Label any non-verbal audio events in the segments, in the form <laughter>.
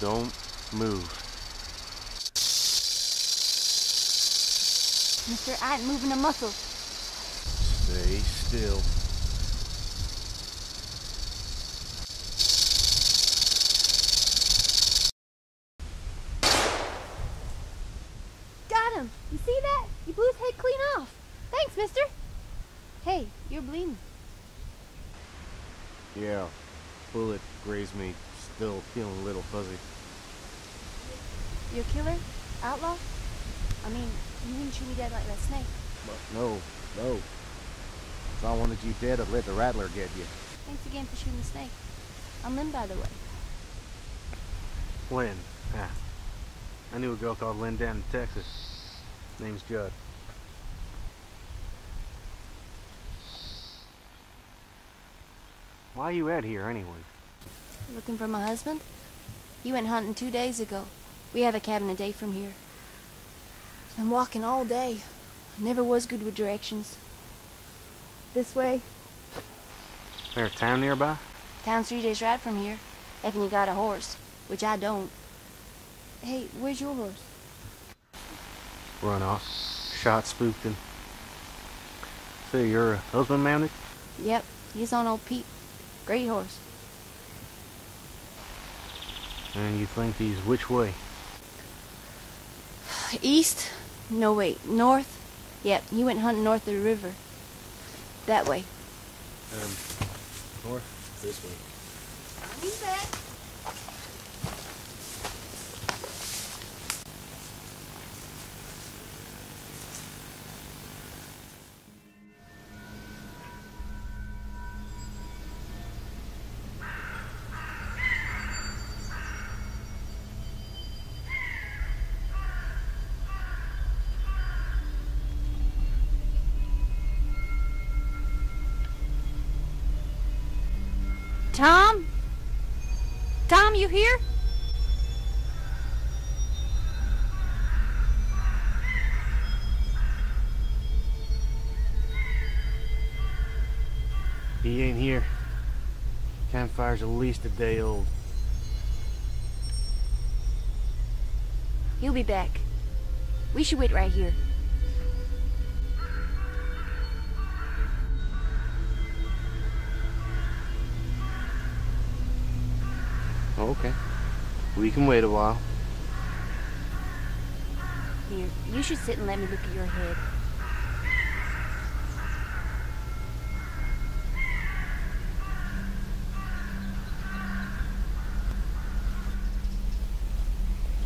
Don't move. mister. I ain't moving a muscle. Stay still. Got him. You see that? You blew his head clean off. Thanks, mister. Hey, you're bleeding. Yeah, bullet grazed me. Still feeling a little fuzzy. You a killer? Outlaw? I mean, you wouldn't shoot me dead like that snake. But no, no. If I wanted you dead, I'd let the rattler get you. Thanks again for shooting the snake. I'm Lynn, by the way. Lynn. Ah. I knew a girl called Lynn down in Texas. Name's Judd. Why are you out here anyway? Looking for my husband? He went hunting two days ago. We have a cabin a day from here. I'm walking all day. I never was good with directions. This way. There a town nearby? Town's three days ride from here. If you got a horse, which I don't. Hey, where's your horse? Run off. Shot spooked him. Say, your husband mounted? Yep, he's on old Pete. Great horse. And you think he's which way? East? No, wait, north? Yep, he went hunting north of the river. That way. Um, north? This way. Tom? Tom, you here? He ain't here. Campfire's at least a day old. He'll be back. We should wait right here. Okay. We can wait a while. Here, you should sit and let me look at your head.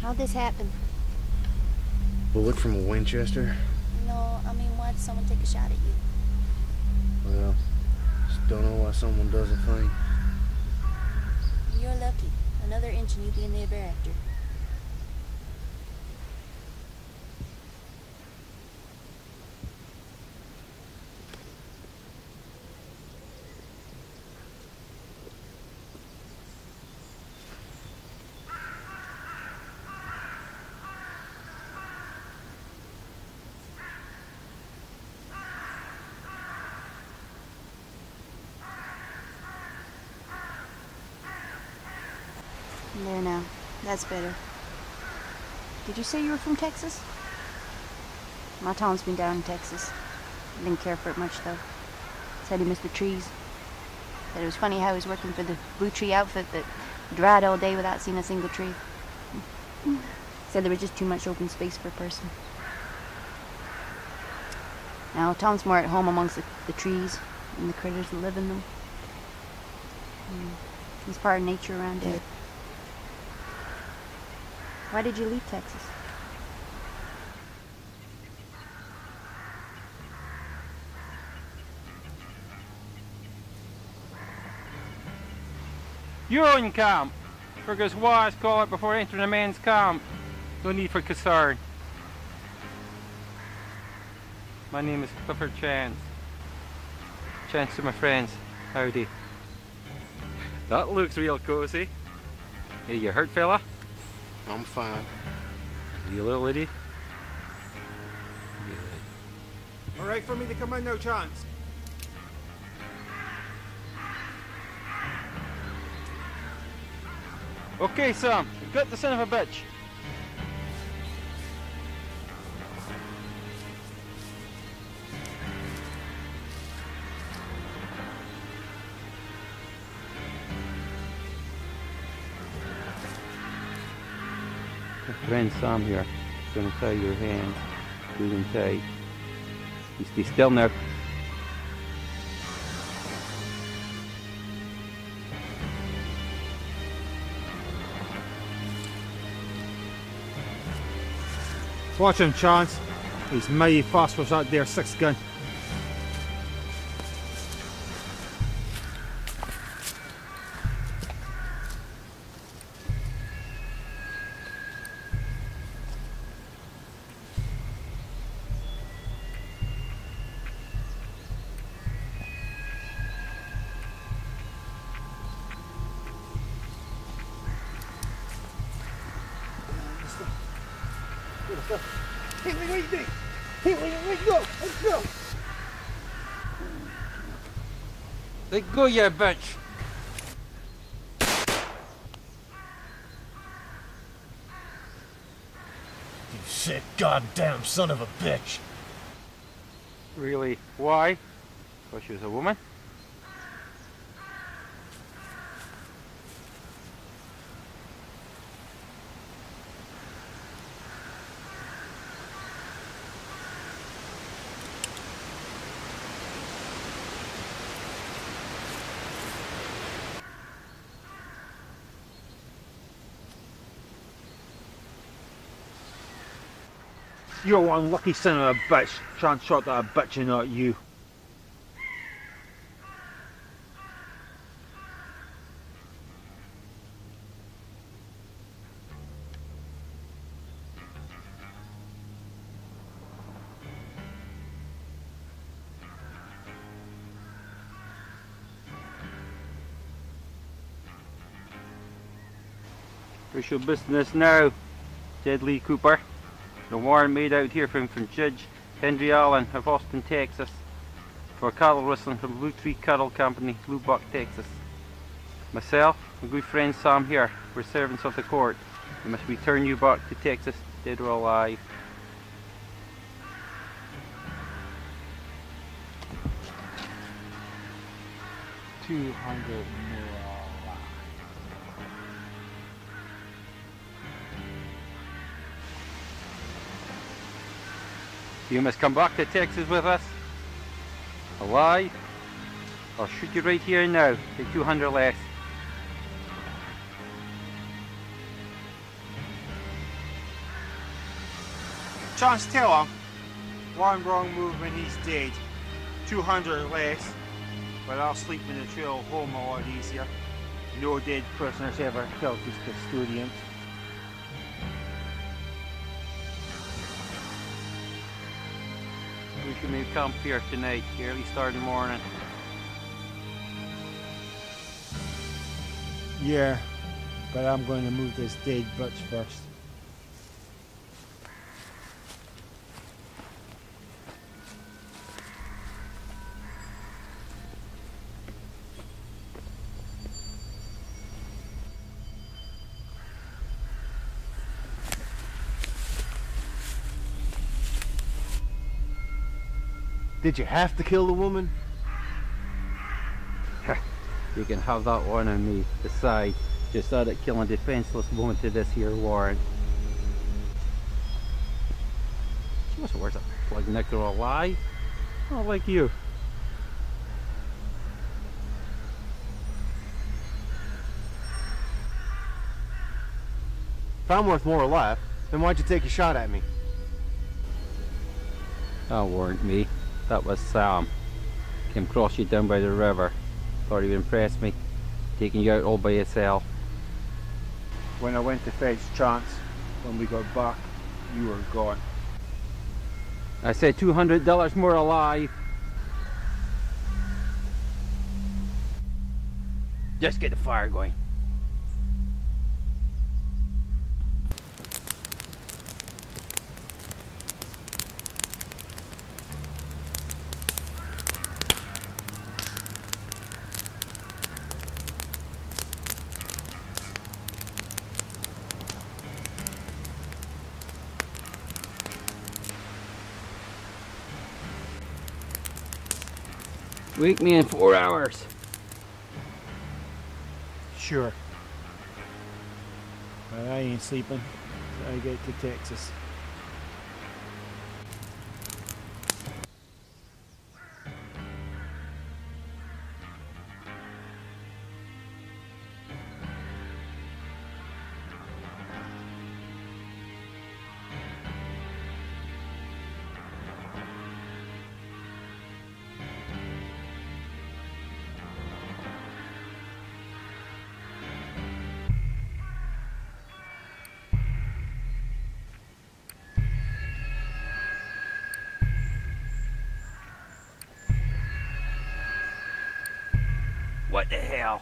How'd this happen? Bullet from a Winchester? No, I mean, why did someone take a shot at you? Well, just don't know why someone does a thing. Another inch and you'd be in the ever after. There now. That's better. Did you say you were from Texas? My Tom's been down in Texas. Didn't care for it much though. Said he missed the trees. Said it was funny how he was working for the Blue Tree outfit that dried all day without seeing a single tree. <laughs> Said there was just too much open space for a person. Now Tom's more at home amongst the, the trees and the critters that live in them. Mm. He's part of nature around here. Why did you leave Texas? You're in camp. Because wives call it before entering a man's camp. No need for concern. My name is Clifford Chance. Chance to my friends. Howdy. That looks real cozy. Hey, you hurt, fella? I'm fine. You little lady? All right for me to come in, no chance. Okay, Sam. Got the son of a bitch. Friend Sam here. Gonna tie your hands. Do them tight. You stay still now. Watch him, Chance. He's mighty fast with that there six gun. Go, you bitch! You sick goddamn son of a bitch. Really? Why? Because she was a woman? You're one lucky son of a bitch. Chance shot that bitch and not you. Where's your business now, Deadly Cooper? The warrant made out here from, from Judge Henry Allen of Austin, Texas, for cattle rustling from Blue Tree Cattle Company, Blue Buck, Texas. Myself and good friend Sam here, we're servants of the court. We must return you back to Texas, dead or alive. Two hundred You must come back to Texas with us, alive, I'll shoot you right here and now, take 200 less. Chance him. One wrong move and he's dead. 200 less. But I'll sleep in the trail home a lot easier. No dead prisoners ever killed his custodians. We should move camp here tonight, early start in the morning. Yeah, but I'm going to move this dead bitch first. Did you have to kill the woman? <laughs> You can have that one on me. Besides, just added killing a defenseless woman to this here warrant. She must have worse like Nectar alive. Not like you. If I'm worth more alive, then why'd you take a shot at me? That weren't me. That was Sam. Came across you down by the river. Thought he'd impress me. Taking you out all by yourself. When I went to fetch Chance, when we got back, you were gone. I said $200 more alive. Just get the fire going. Wake me in four hours. Sure. But I ain't sleeping. I get to Texas. What the hell?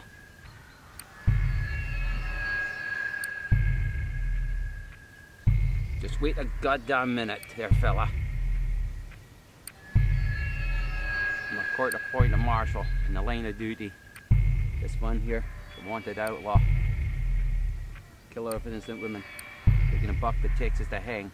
Just wait a goddamn minute there, fella. I'm a court appointed marshal in the line of duty. This one here, the wanted outlaw. Killer of innocent women. Taking a buck that takes us to hang.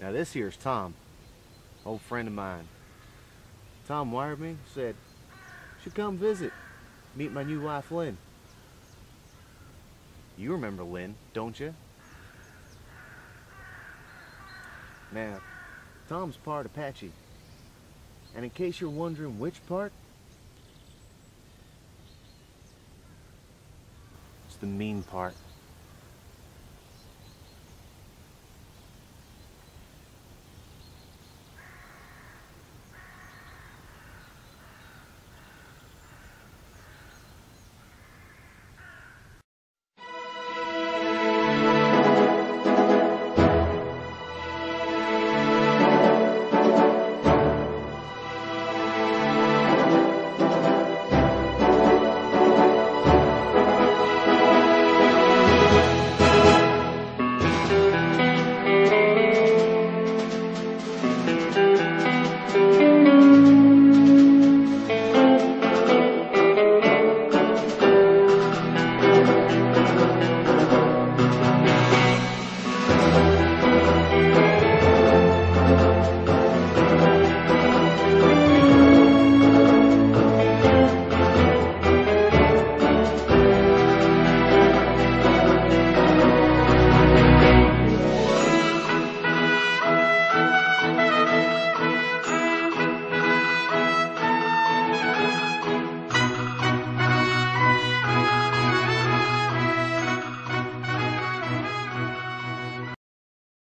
Now this here's Tom, old friend of mine. Tom wired me, said, should come visit, meet my new wife Lynn. You remember Lynn, don't you? Now, Tom's part Apache. And in case you're wondering which part, it's the mean part.